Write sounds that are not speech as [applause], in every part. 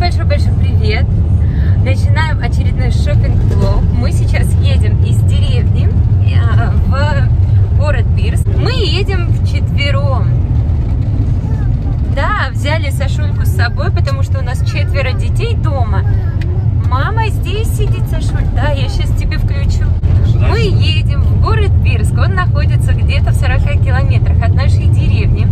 большой-большой привет! Начинаем очередной шопинг-влог. Мы сейчас едем из деревни э, в город Бирск. Мы едем вчетвером. Да, взяли Сашульку с собой, потому что у нас четверо детей дома. Мама здесь сидит, Сашуль. Да, я сейчас тебе включу. Мы едем в город Бирск. Он находится где-то в 40 километрах от нашей деревни.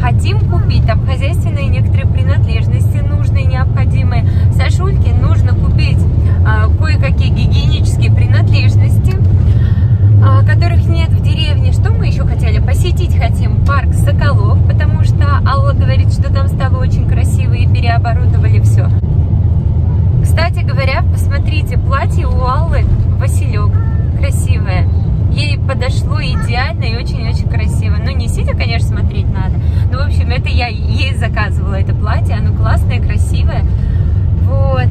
Хотим купить там хозяйственные некоторые принадлежности, нужные, необходимые. Сашульке нужно купить а, кое-какие гигиенические принадлежности, а, которых нет в деревне. Что мы еще хотели? Посетить хотим парк Соколов, потому что Алла говорит, что там стало очень красиво и переоборудовали все. Кстати говоря, посмотрите, платье у Аллы Василек красивое. Ей подошло идеально и очень-очень красиво. Ну, не сидя, конечно, смотреть надо. Ну, в общем, это я ей заказывала, это платье. Оно классное, красивое. Вот.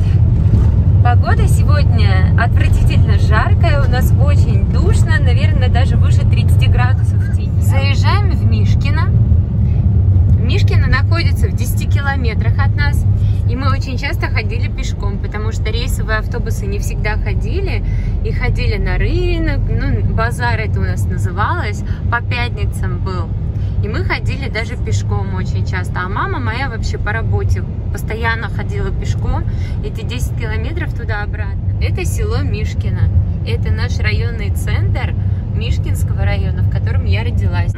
Погода сегодня отвратительно жаркая. У нас очень душно. Наверное, даже выше 30 градусов в день. Заезжаем в Мишкино. Мишкино находится в 10 километрах от нас. И мы очень часто ходили пешком, потому что рейсовые автобусы не всегда ходили. И ходили на рынок, ну, базар это у нас называлось, по пятницам был. Ходили даже пешком очень часто. А мама моя вообще по работе постоянно ходила пешком. Эти 10 километров туда-обратно. Это село Мишкино. Это наш районный центр Мишкинского района, в котором я родилась.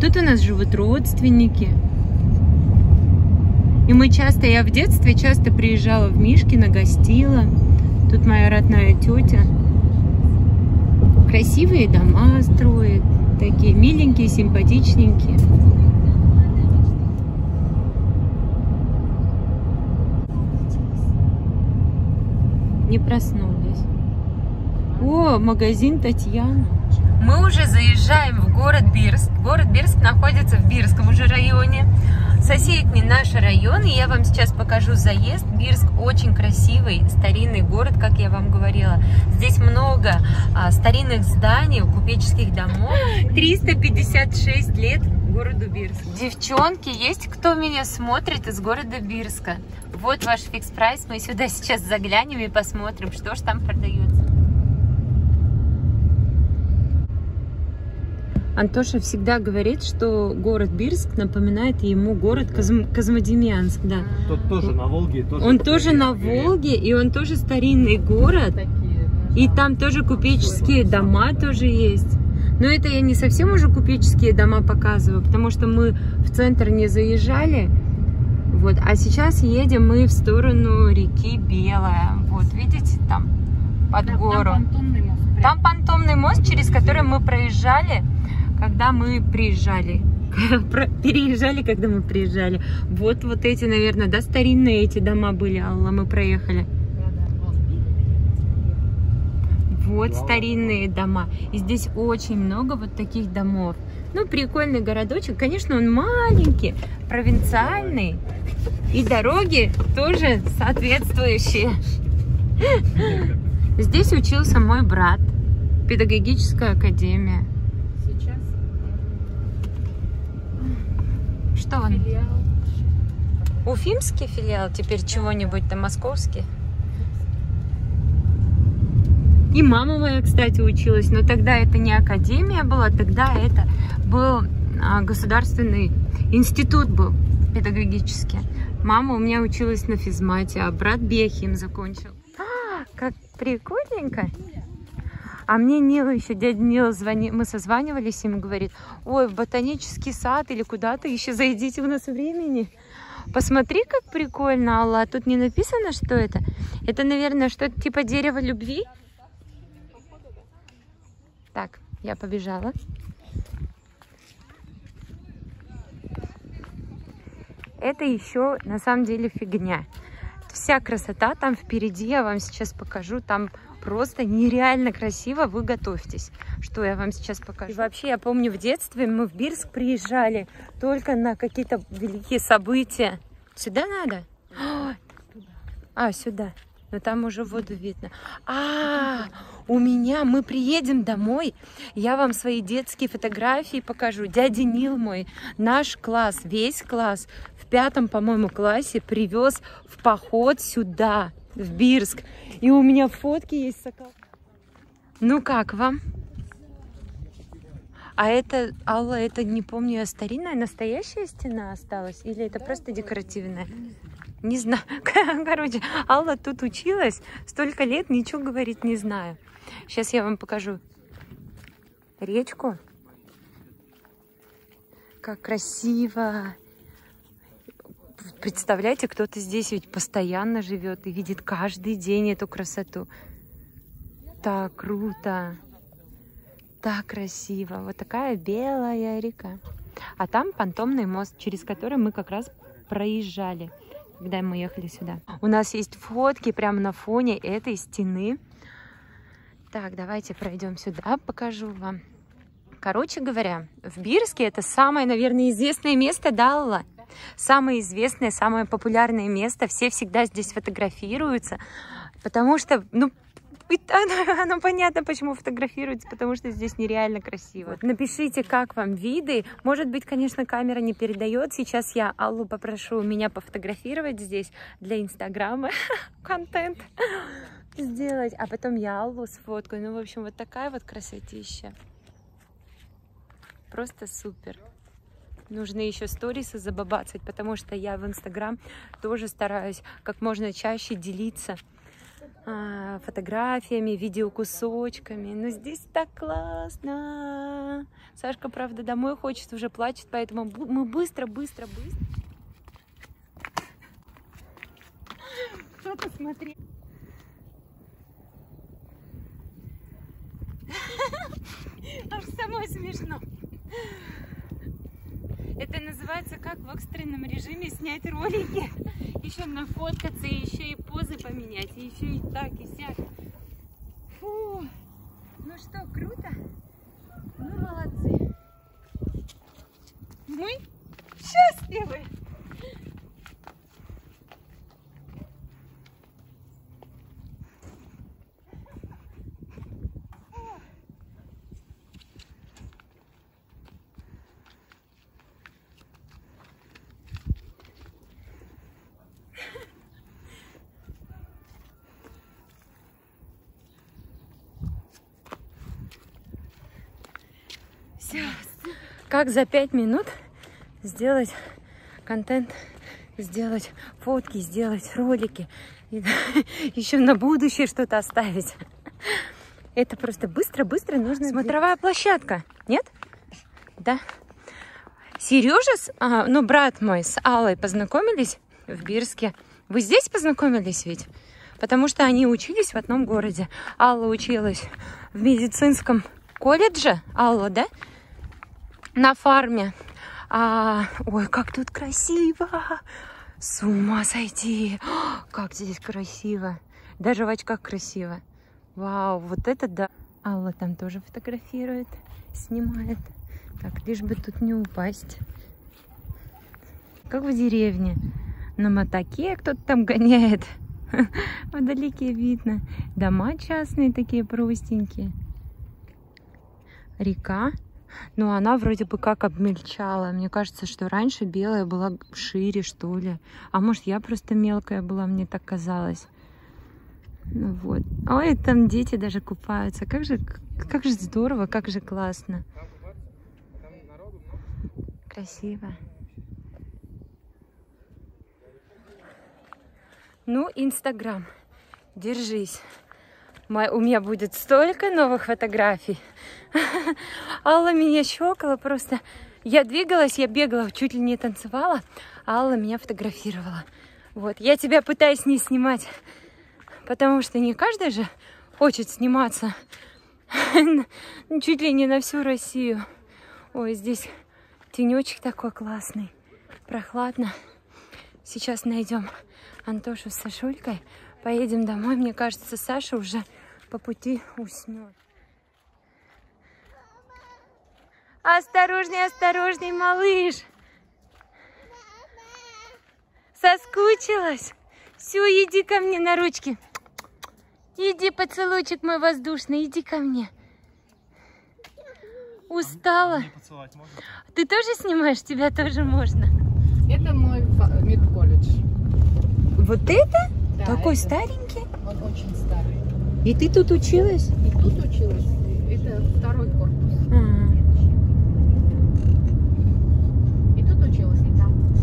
Тут у нас живут родственники. И мы часто, я в детстве часто приезжала в Мишкино, гостила. Тут моя родная тетя. Красивые дома строит. Такие миленькие, симпатичненькие. Не проснулись. О, магазин Татьяна. Мы уже заезжаем в город Бирск. Город Бирск находится в Бирском уже районе. Соседний наш район, и я вам сейчас покажу заезд. Бирск очень красивый, старинный город, как я вам говорила. Здесь много а, старинных зданий, купеческих домов. 356 лет городу Бирск. Девчонки, есть кто меня смотрит из города Бирска? Вот ваш фикс прайс. Мы сюда сейчас заглянем и посмотрим, что же там продается. Антоша всегда говорит, что город Бирск напоминает ему город Казм... Козмодемьянск, да. Тот тоже на Волге. Тоже он тоже на Волге, и он тоже старинный город. И там тоже купеческие дома тоже есть. Но это я не совсем уже купеческие дома показываю, потому что мы в центр не заезжали. Вот, а сейчас едем мы в сторону реки Белая. Вот, видите, там под гору. Там понтонный мост, через который мы проезжали, когда мы приезжали. [laughs] Переезжали, когда мы приезжали. Вот, вот эти, наверное, да, старинные эти дома были, Алла, мы проехали. Вот старинные дома. И здесь очень много вот таких домов. Ну, прикольный городочек. Конечно, он маленький, провинциальный. И дороги тоже соответствующие. [laughs] Здесь учился мой брат. Педагогическая академия. Сейчас Что он? филиал. Уфимский филиал теперь чего-нибудь-то московский? И мама моя, кстати, училась, но тогда это не академия была, тогда это был а, государственный институт был педагогический. Мама у меня училась на физмате, а брат биохим закончил. А, как прикольненько. А мне Нила еще, дядя Нила звонил, мы созванивались, и ему говорит, ой, в ботанический сад или куда-то еще зайдите, у нас времени. Посмотри, как прикольно, Алла. А Тут не написано, что это. Это, наверное, что-то типа дерева любви. Так, я побежала. Это еще на самом деле фигня. Вся красота там впереди, я вам сейчас покажу. Там просто нереально красиво. Вы готовьтесь, что я вам сейчас покажу. И вообще, я помню, в детстве мы в Бирск приезжали только на какие-то великие события. Сюда надо? А, сюда. но там уже воду видно. А, у меня, мы приедем домой, я вам свои детские фотографии покажу. Дядя Нил мой, наш класс, весь класс в пятом, по-моему, классе привез в поход сюда, в Бирск. И у меня фотки есть. Ну как вам? А это, Алла, это, не помню, старинная, настоящая стена осталась? Или это просто декоративная? Не знаю. [laughs] Короче, Алла тут училась, столько лет ничего говорить не знаю. Сейчас я вам покажу речку. Как красиво. Представляете, кто-то здесь ведь постоянно живет и видит каждый день эту красоту. Так круто так красиво. Вот такая белая река. А там понтомный мост, через который мы как раз проезжали, когда мы ехали сюда. У нас есть фотки прямо на фоне этой стены. Так, давайте пройдем сюда, покажу вам. Короче говоря, в Бирске это самое, наверное, известное место Далла. Самое известное, самое популярное место. Все всегда здесь фотографируются, потому что, ну, оно, [laughs] оно понятно, почему фотографируется, потому что здесь нереально красиво. Напишите, как вам виды. Может быть, конечно, камера не передает. Сейчас я Аллу попрошу меня пофотографировать здесь для Инстаграма [laughs] контент сделать, а потом я Аллу сфоткаю. Ну, в общем, вот такая вот красотища. Просто супер. Нужно еще сторисы забабацать, потому что я в Инстаграм тоже стараюсь как можно чаще делиться а, фотографиями, видеокусочками. Но здесь так классно. Сашка, правда, домой хочет, уже плачет, поэтому мы быстро, быстро, быстро. Кто-то смотрел. [laughs] Аж самой смешно. Это называется как в экстренном режиме снять ролики. Еще нафоткаться, еще и позы поменять, и еще и так, и сяк. Фу. Ну что, круто? Ну, молодцы. Мы счастливы. Все. Как за пять минут сделать контент, сделать фотки, сделать ролики. И [laughs] еще на будущее что-то оставить. Это просто быстро-быстро нужно. Смотровая площадка, нет? Да. Сережа, а, ну, брат мой с Аллой познакомились в Бирске. Вы здесь познакомились ведь? Потому что они учились в одном городе. Алла училась в медицинском колледже. Алла, да? На фарме. А, ой, как тут красиво! С ума сойти! [gasps] Как здесь красиво! Даже в очках красиво. Вау, вот это да! Алла там тоже фотографирует, снимает. Так, лишь бы тут не упасть. Как в деревне. На мотоке кто-то там [laughs] гоняет. Вдалеке видно. Дома частные такие простенькие. Река но она вроде бы как обмельчала. Мне кажется, что раньше белая была шире, что ли. А может, я просто мелкая была, мне так казалось. Ну вот. Ой, там дети даже купаются. Как же, как же здорово, как же классно. Красиво. Ну, Инстаграм, держись у меня будет столько новых фотографий. [laughs] Алла меня щелкала просто. Я двигалась, я бегала, чуть ли не танцевала, Алла меня фотографировала. Вот, я тебя пытаюсь не снимать, потому что не каждый же хочет сниматься [laughs] чуть ли не на всю Россию. Ой, здесь тенечек такой классный, прохладно. Сейчас найдем Антошу с Сашулькой, поедем домой. Мне кажется, Саша уже по пути уснет. Осторожней, осторожней, малыш. Соскучилась? Все, иди ко мне на ручки. Иди, поцелуйчик мой воздушный, иди ко мне. Устала. Ты тоже снимаешь? Тебя тоже можно. Это мой медколледж. Вот это? Да, Такой это- старенький? Он очень старый. И ты тут училась? И тут училась. Это второй корпус. А, И тут училась, и там.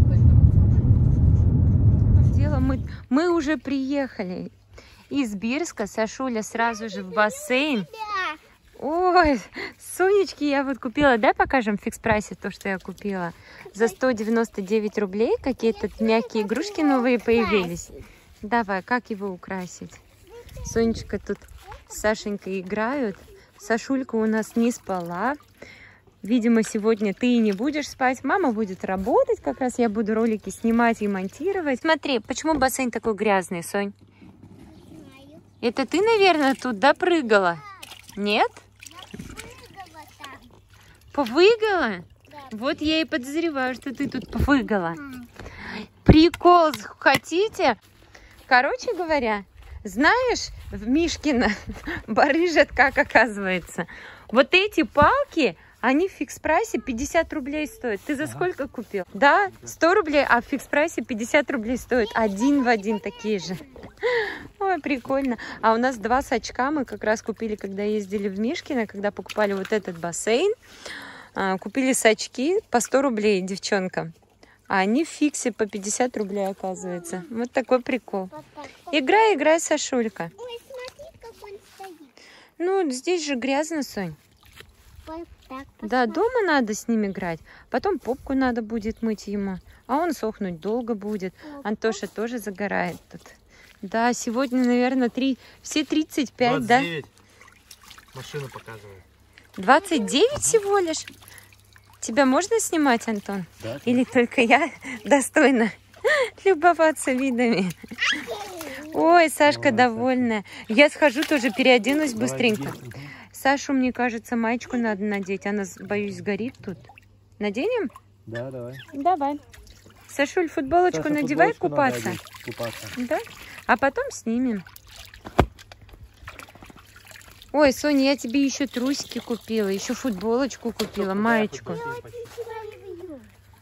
Дело мы, мы уже приехали из Бирска. Сашуля сразу же в бассейн. Ой, Сонечки я вот купила. Дай покажем в фикс-прайсе то, что я купила. За 199 рублей какие-то мягкие игрушки новые появились. Давай, как его украсить? Сонечка тут с Сашенькой играют. Сашулька у нас не спала. Видимо, сегодня ты и не будешь спать. Мама будет работать, как раз я буду ролики снимать и монтировать. Смотри, почему бассейн такой грязный, Сонь? Это ты, наверное, тут допрыгала? Нет? Повыгала? Вот я и подозреваю, что ты тут повыгала. Прикол хотите? Короче говоря, знаешь, в Мишкина [laughs] барыжат, как оказывается. Вот эти палки, они в фикс-прайсе 50 рублей стоят. Ты за сколько купил? Да, 100 рублей, а в фикс-прайсе 50 рублей стоит. Один в один такие же. [laughs] Ой, прикольно. А у нас два сачка мы как раз купили, когда ездили в Мишкино, когда покупали вот этот бассейн. А, Купили сачки по 100 рублей девчонкам. А они в фиксе по 50 рублей, оказывается. Вот такой прикол. Играй, играй, Сашулька. Ой, смотри, как он стоит. Ну, здесь же грязно, Сонь. Вот так. Да, дома надо с ним играть. Потом попку надо будет мыть ему. А он сохнуть долго будет. Антоша тоже загорает тут. Да, сегодня, наверное, три, все 35, да? 29. Машину показываю. 29 всего лишь? Тебя можно снимать, Антон? Да. Или только я достойна любоваться видами? Ой, Сашка довольная. Я схожу тоже, переоденусь быстренько. Сашу, мне кажется, маечку надо надеть. Она, боюсь, сгорит тут. Наденем? Да, давай. Давай. Сашуль, футболочку Саша, надевай футболочку купаться. Купаться. Да? А потом снимем. Ой, Соня, я тебе еще трусики купила, еще футболочку купила, маечку.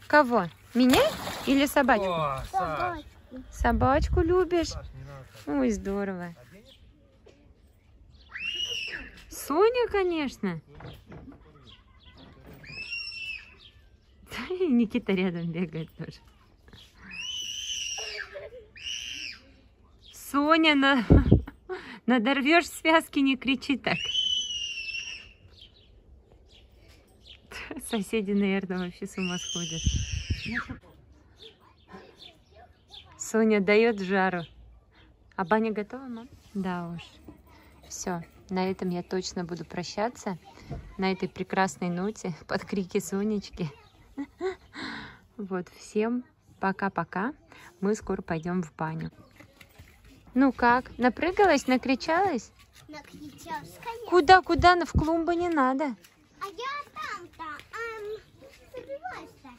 Кого? Меня или собачку? О, Саш, Собачку любишь? Саш. Ой, здорово. Соня, конечно. И Никита рядом бегает тоже. Соня, на... надорвешь связки, не кричи так. [laughs] Соседи, наверное, вообще с ума сходят. Соня дает жару. А баня готова, мам? Да уж. Все, на этом я точно буду прощаться. На этой прекрасной ноте под крики Сонечки. [laughs] Вот, всем пока-пока. Мы скоро пойдем в баню. Ну как, напрыгалась, накричалась? Накричалась, конечно. Куда-куда, в клумбу не надо. А я там-то, ам, собираюсь-то.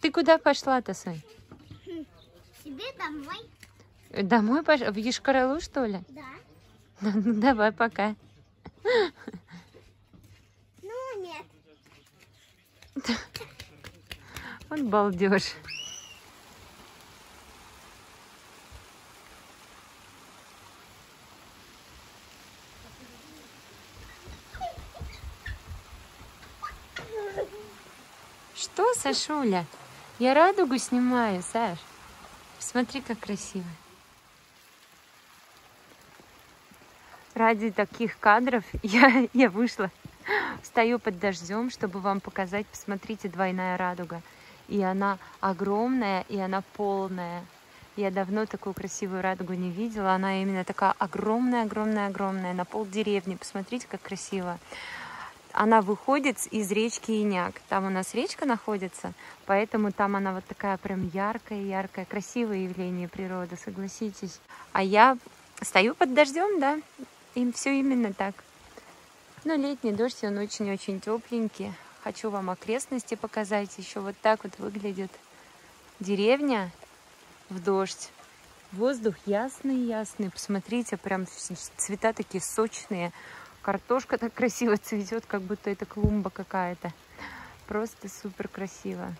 Ты куда пошла-то, Сонь? Себе домой, Домой пошла? В Ешкаралу, что ли? да. [laughs] Ну, давай, пока. Ну, нет. [laughs] Он балдеж. Что, Сашуля? Я радугу снимаю, Саш. Смотри, как красиво. Ради таких кадров [laughs] я, я вышла. Стою под дождем, чтобы вам показать. Посмотрите, двойная радуга. И она огромная, и она полная. Я давно такую красивую радугу не видела. Она именно такая огромная, огромная, огромная. На пол деревни. Посмотрите, как красиво. Она выходит из речки Иняк. Там у нас речка находится, поэтому там она вот такая прям яркая, яркая, красивое явление природы, согласитесь. А я стою под дождем, да, им все именно так. Ну, летний дождь, он очень-очень тепленький. Хочу вам окрестности показать. Еще вот так вот выглядит деревня в дождь. Воздух ясный-ясный. Посмотрите, прям цвета такие сочные. Картошка так красиво цветет, как будто это клумба какая-то. Просто супер красиво.